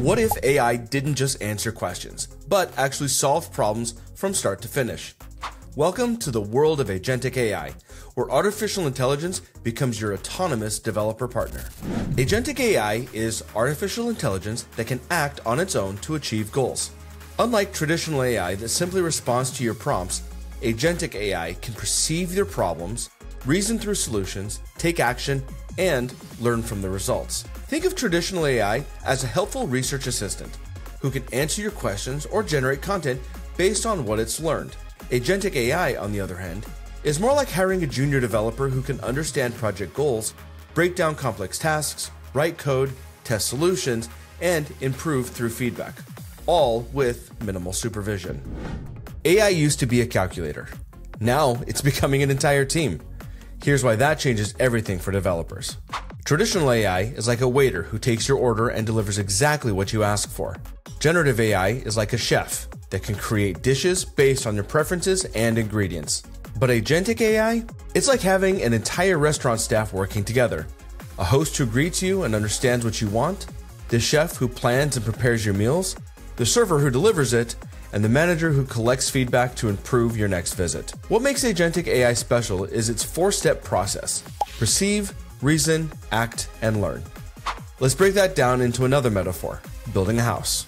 What if AI didn't just answer questions, but actually solve problems from start to finish? Welcome to the world of agentic AI, where artificial intelligence becomes your autonomous developer partner. Agentic AI is artificial intelligence that can act on its own to achieve goals. Unlike traditional AI that simply responds to your prompts, agentic AI can perceive your problems, reason through solutions, take action, and learn from the results. Think of traditional AI as a helpful research assistant who can answer your questions or generate content based on what it's learned. Agentic AI, on the other hand, is more like hiring a junior developer who can understand project goals, break down complex tasks, write code, test solutions, and improve through feedback, all with minimal supervision. AI used to be a calculator. Now it's becoming an entire team. Here's why that changes everything for developers. Traditional AI is like a waiter who takes your order and delivers exactly what you ask for. Generative AI is like a chef that can create dishes based on your preferences and ingredients. But agentic AI, it's like having an entire restaurant staff working together. A host who greets you and understands what you want, the chef who plans and prepares your meals, the server who delivers it, and the manager who collects feedback to improve your next visit. What makes agentic AI special is its four step process perceive, reason, act, and learn. Let's break that down into another metaphor building a house.